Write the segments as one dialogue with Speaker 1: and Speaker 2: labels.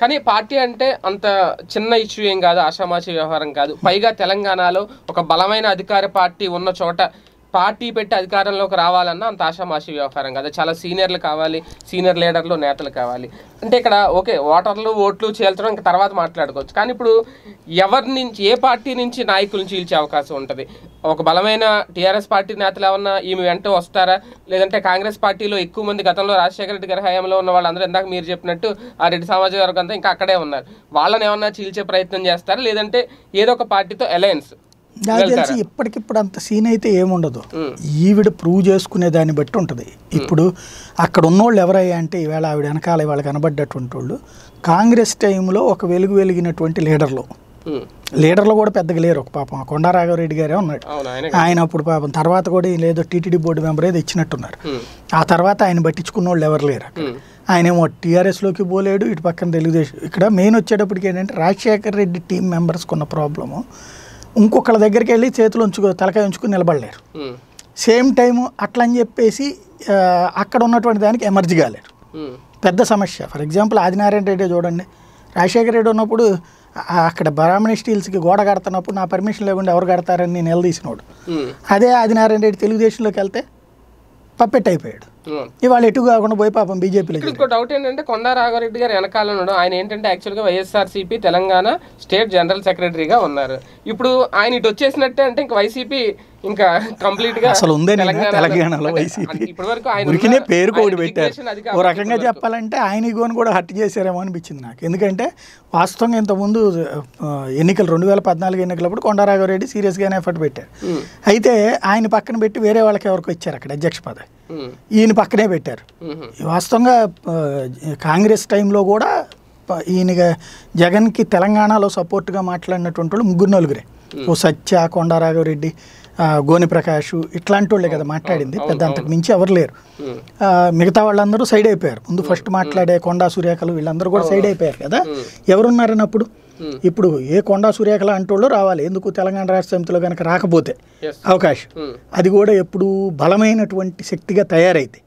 Speaker 1: కానీ పార్టీ అంటే అంత చిన్న ఇష్యూ ఏం కాదు ఆషామాషి వ్యవహారం కాదు. పైగా తెలంగాణలో ఒక బలమైన అధికార పార్టీ ఉన్న చోట పార్టీ పెట్టి అధికారంలోకి రావాలన్నా అంత ఆషామాషి వ్యవహారం కదా. చాలా సీనియర్లు కావాలి సీనియర్ లీడర్లు నేతలు కావాలి. అంటే ఇక్కడ ఓకే ఓటర్లు ఓట్లు చేల్చడం ఇంకా తర్వాత మాట్లాడుకోవచ్చు. కానీ ఇప్పుడు ఎవరి నుంచి ఏ పార్టీ నుంచి నాయకులను చీల్చే అవకాశం ఉంటుంది? ఒక బలమైన టీఆర్ఎస్ పార్టీ నేతలు ఏమన్నా ఈమె వెంట వస్తారా? లేదంటే కాంగ్రెస్ పార్టీలో ఎక్కువ మంది గతంలో రాజశేఖర రెడ్డి గారి హయాంలో ఉన్న వాళ్ళందరూ ఇందాక మీరు చెప్పినట్టు ఆ రెడ్డి సామాజిక వర్గం అంతా ఇంకా అక్కడే ఉన్నారు. వాళ్ళని ఏమన్నా చీల్చే ప్రయత్నం చేస్తారా? లేదంటే ఏదో ఒక పార్టీతో అలయన్స్
Speaker 2: నాకు తెలిసి ఇప్పటికిప్పుడు అంత సీన్ అయితే ఏముండదు. ఈవిడ ప్రూవ్ చేసుకునే దాన్ని బట్టి ఉంటుంది. ఇప్పుడు అక్కడ ఉన్నోళ్ళు ఎవరయ్యా అంటే ఈవేళ ఆవిడ వెనకాల ఇవాళ కనబడ్డటువంటి వాళ్ళు కాంగ్రెస్ టైంలో ఒక వెలుగు వెలిగినటువంటి లీడర్లు. లీడర్లు కూడా పెద్దగా లేరు ఒక పాపం కొండా రాఘవరెడ్డి గారే ఉన్నాడు.
Speaker 1: ఆయన
Speaker 2: ఆయన అప్పుడు పాపం తర్వాత కూడా లేదో టీటీడీ బోర్డు మెంబర్ ఏదో ఇచ్చినట్టున్నారు. ఆ తర్వాత ఆయన పట్టించుకున్న వాళ్ళు ఎవరు లేరు
Speaker 1: ఉమ్.
Speaker 2: ఆయనేమో టీఆర్ఎస్లోకి పోలేడు ఇటు పక్కన తెలుగుదేశం ఇక్కడ మెయిన్ వచ్చేటప్పటికి ఏంటంటే రాజశేఖర్ రెడ్డి టీం మెంబర్స్కి ఉన్న ప్రాబ్లము ఇంకొకళ్ళ దగ్గరికి వెళ్ళి చేతులు ఉంచుకో తలకాయ ఉంచుకుని నిలబడలేరు. సేమ్ టైం అట్లా అని చెప్పేసి అక్కడ ఉన్నటువంటి దానికి ఎమర్జీ కాలేరు. పెద్ద సమస్య ఫర్ ఎగ్జాంపుల్ ఆదినారాయణ రెడ్డి చూడండి రాజశేఖర రెడ్డి ఉన్నప్పుడు అక్కడ బ్రాహ్మణ స్టీల్స్కి గోడ కడుతున్నప్పుడు నా పర్మిషన్ లేకుండా ఎవరు కడతారని నేను నిలదీసినోడు. అదే ఆదినారాయణ రెడ్డి తెలుగుదేశంలోకి వెళ్తే పప్పెట్ అయిపోయాడు. ఇవాళ ఎటు కాకుండా పోయి పాపం
Speaker 1: ఇక్కడ ఇంకో డౌట్ ఏంటంటే కొండా రాఘవరెడ్డి గారు వెనకాల ఉండడం ఆయన ఏంటంటే యాక్చువల్గా వైఎస్ఆర్సీపీ తెలంగాణ స్టేట్ జనరల్ సెక్రటరీగా ఉన్నారు. ఇప్పుడు ఆయన ఇటు వచ్చేసినట్టే అంటే ఇంకా వైసీపీ ఇంకా కంప్లీట్గా
Speaker 2: అసలు ఉందే
Speaker 1: తెలంగాణలో-
Speaker 2: వైసీపీ
Speaker 1: ఇప్పటి వరకు ఆయన
Speaker 2: పేరు కోడి పెట్టారు. ఓ రకంగా. చెప్పాలంటే ఆయన ఇగోని కూడా హత్య చేశారేమో అనిపించింది నాకు. ఎందుకంటే వాస్తవంగా ఇంతకుముందు ఎన్నికలు రెండు వేల పద్నాలుగు ఎన్నికలప్పుడు కొండారాఘవరెడ్డి సీరియస్గానే ఎఫర్ట్ పెట్టారు. అయితే ఆయన పక్కన పెట్టి వేరే వాళ్ళకి ఎవరికి ఇచ్చారు అక్కడ అధ్యక్ష పదవి. ఈయన పక్కనే పెట్టారు. వాస్తవంగా కాంగ్రెస్ టైంలో కూడా ఈయనగా జగన్కి తెలంగాణలో సపోర్ట్గా మాట్లాడినటువంటి వాళ్ళు ముగ్గురు నలుగురే. ఓ సత్య కొండారాఘవరెడ్డి గోని ప్రకాష్ ఇట్లాంటి వాళ్ళే కదా మాట్లాడింది. పెద్ద అంతకు మించి ఎవరు లేరు. మిగతా వాళ్ళందరూ సైడ్ అయిపోయారు. ముందు ఫస్ట్ మాట్లాడే కొండా సూర్యకలు వీళ్ళందరూ కూడా సైడ్ అయిపోయారు కదా. ఎవరున్నారని అప్పుడు. ఇప్పుడు ఏ కొండా సూర్యకల అంటోళ్ళు రావాలి. ఎందుకు తెలంగాణ రాష్ట్ర సమితిలో కనుక రాకపోతే. అవకాశం.
Speaker 1: ఉమ్.
Speaker 2: అది కూడా ఎప్పుడు బలమైనటువంటి శక్తిగా తయారైతే.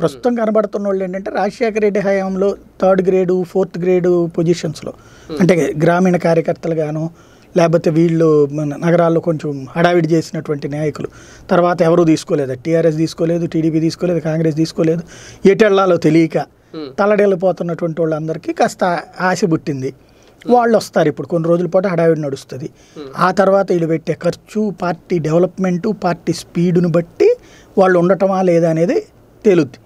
Speaker 2: ప్రస్తుతం కనబడుతున్న వాళ్ళు ఏంటంటే రాజశేఖర రెడ్డి హయాంలో థర్డ్ గ్రేడు ఫోర్త్ గ్రేడు పొజిషన్స్లో. అంటే గ్రామీణ కార్యకర్తలు గాను లేకపోతే వీళ్ళు మన నగరాల్లో కొంచెం హడావిడి చేసినటువంటి నాయకులు. తర్వాత ఎవరూ తీసుకోలేదు. టీఆర్ఎస్ తీసుకోలేదు టీడీపీ తీసుకోలేదు కాంగ్రెస్ తీసుకోలేదు. ఎటెళ్ళాలో తెలియక
Speaker 1: Hmm.
Speaker 2: తలడెళ్ళిపోతున్నటువంటి వాళ్ళందరికీ కాస్త ఆశ పుట్టింది. వాళ్ళు వస్తారు ఇప్పుడు. కొన్ని రోజుల పాటు హడావిడి నడుస్తుంది. ఆ తర్వాత వీళ్ళు పెట్టే ఖర్చు పార్టీ డెవలప్మెంటు పార్టీ స్పీడును బట్టి వాళ్ళు ఉండటమా లేదా అనేది తేలుద్ది.